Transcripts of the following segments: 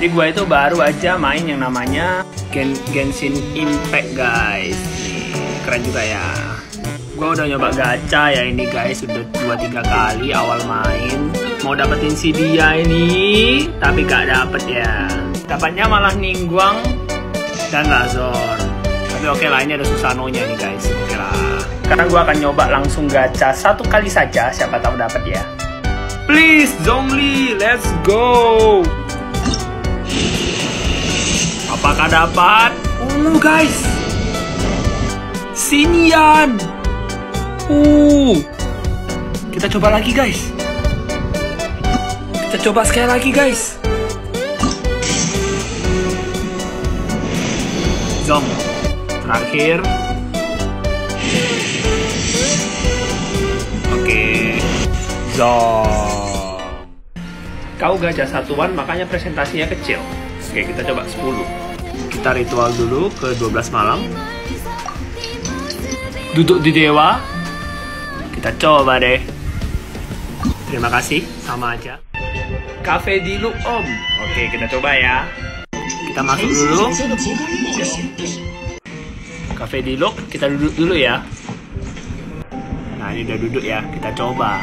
Jadi gue itu baru aja main yang namanya Gen Genshin Impact guys. Nih, keren juga ya. Gue udah nyoba gacha ya ini guys, udah 2-3 kali awal main. Mau dapetin si dia ini, tapi gak dapet ya. Dapatnya malah Ningguang dan Lazor. Tapi oke lah, ini ada Susanonya nih guys. Oke lah. Sekarang gue akan nyoba langsung gacha satu kali saja, siapa tahu dapat ya. Please, Zhongli, let's go! Apakah dapat? Uh, guys! Sinian! Uh! Kita coba lagi, guys. Kita coba sekali lagi, guys. Zong. Terakhir. Oke. Zong. Kau gajah satuan, makanya presentasinya kecil. Oke, kita coba 10. Kita ritual dulu ke 12 malam. Duduk di dewa. Kita coba deh. Terima kasih, sama aja. Cafe di Look Om. Oke, kita coba ya. Kita masuk dulu. Cafe di Look, kita duduk dulu ya. Nah, ini udah duduk ya. Kita coba.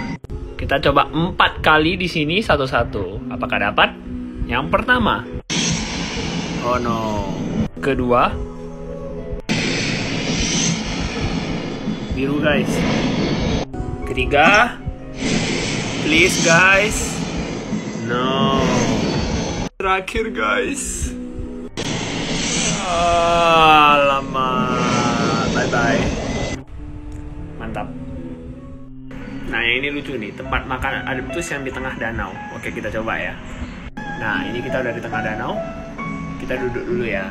Kita coba empat kali di sini satu-satu. Apakah dapat? Yang pertama. Oh no. Kedua. Biru guys. Ketiga. Please guys. No. Terakhir guys. Alamak. Bye bye. Mantap. Nah ini lucu nih, tempat makan adeptus yang di tengah danau. Oke kita coba ya. Nah ini kita udah di tengah danau. Kita duduk dulu ya.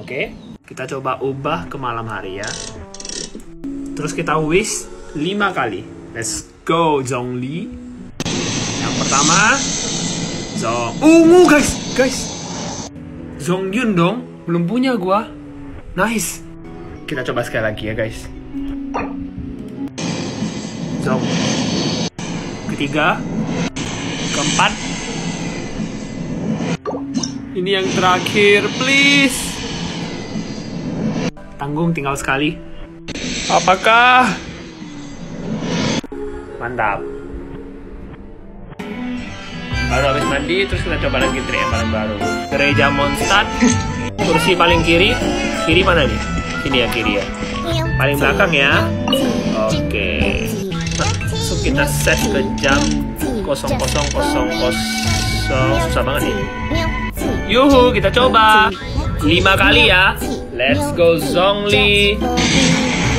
Oke, kita coba ubah ke malam hari ya. Terus kita wish 5 kali. Let's go Zhongli. Yang pertama Zong Ungu guys, guys. Zongyun dong, belum punya gua. Nice. Kita coba sekali lagi ya guys. Zong. Ketiga. Keempat. Ini yang terakhir, please. Tanggung tinggal sekali. Apakah? Mantap. Baru habis mandi, terus kita coba lagi trik yang paling baru. Gereja Mondstadt. Kursi paling kiri. Kiri mana nih? Sini ya kiri ya. Paling belakang ya. Oke. Langsung kita set ke jam 0000. Susah banget nih. Yuhu, kita coba. Lima kali ya. Let's go Zhongli.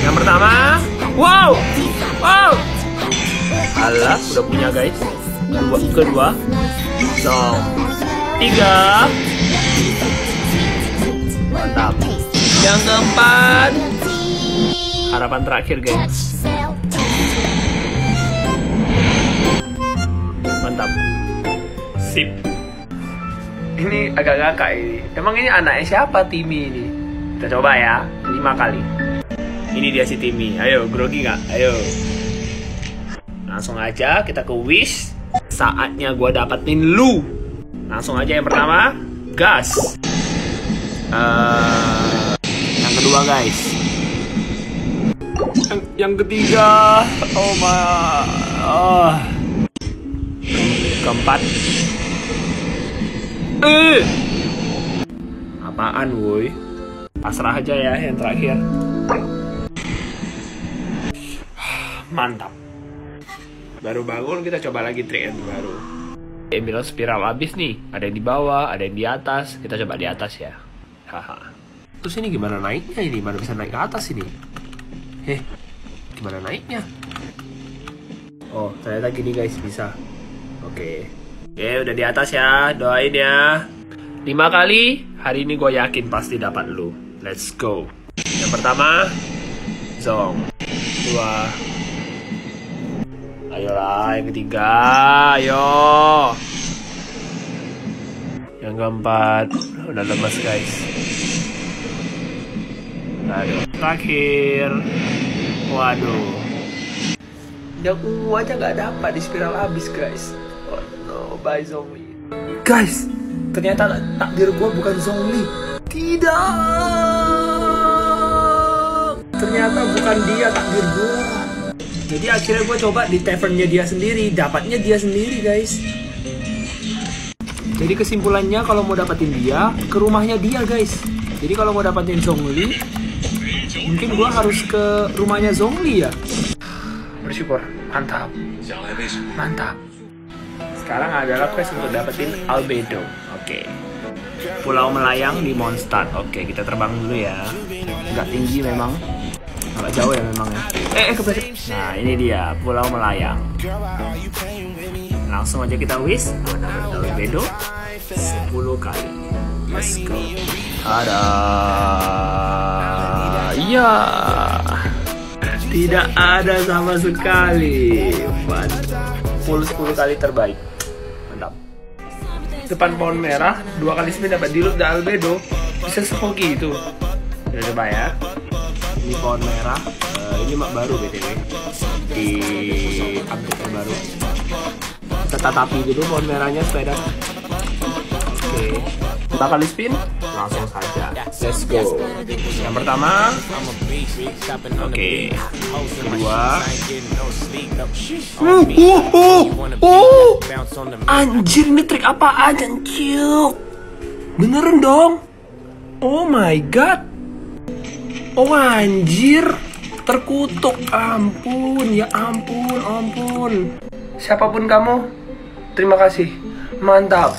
Yang pertama. Wow. Wow. Alah, udah punya guys. Kedua, kedua. Zong. Tiga. Mantap. Yang keempat. Harapan terakhir guys. Mantap. Sip. Ini agak ngakak ini. Emang ini anaknya siapa Timmy ini? Kita coba ya. Lima kali. Ini dia si Timmy. Ayo, grogi nggak? Ayo. Langsung aja kita ke wish. Saatnya gua dapetin lu. Langsung aja yang pertama. Gas. Eh, yang kedua guys. Yang, yang ketiga. Oh my. Oh. Keempat. Eh. Apaan woi? Pasrah aja ya yang terakhir. Mantap. Baru bangun kita coba lagi trik yang baru. Emil spiral habis nih. Ada yang di bawah, ada yang di atas. Kita coba di atas ya. Haha. Terus ini gimana naiknya ini? Mana bisa naik ke atas ini? Heh, gimana naiknya? Oh, ternyata gini guys bisa. Oke. Oke, udah di atas ya. Doain ya. Lima kali. Hari ini gue yakin pasti dapat lu. Let's go. Yang pertama, Zong. Dua. Ayolah, yang ketiga. Ayo. Yang keempat. Udah lemas guys. Aduh. Terakhir. Waduh. Yang ungu aja nggak dapat di spiral habis guys. No, bye zombie. Guys, ternyata takdir gue bukan Zhongli. Tidak. Ternyata bukan dia takdir gue. Jadi akhirnya gue coba di tavernnya dia sendiri, dapatnya dia sendiri guys. Jadi kesimpulannya kalau mau dapetin dia, ke rumahnya dia guys. Jadi kalau mau dapetin Zhongli, mungkin gue harus ke rumahnya Zhongli ya. Bersyukur, mantap. Mantap. Sekarang adalah quest untuk dapetin albedo. Oke. Pulau melayang di Mondstadt. Oke, kita terbang dulu ya. Nggak tinggi memang. Agak jauh ya memang ya. Eh, eh kebalik. Nah, ini dia Pulau Melayang. Langsung aja kita wish. Dapat albedo 10 kali. Let's go. Ada. Iya. Tidak ada sama sekali. Full 10 kali terbaik. Depan pohon merah, dua kali spin dapat dilut dan albedo. Bisa sehoki itu. Kita coba ya. Ini pohon merah. Eh, ini mak baru btw. Di update terbaru. Kita tatapi dulu pohon merahnya. Oke. Empat kali spin, langsung saja. Let's go. Yang pertama, oke. Kedua, Uh, uh, uh, uh. Anjir ini trik apa aja cuk Beneran dong. Oh my god. Oh anjir. Terkutuk. Ampun Ya ampun ampun. Siapa pun kamu Terima kasih. Mantap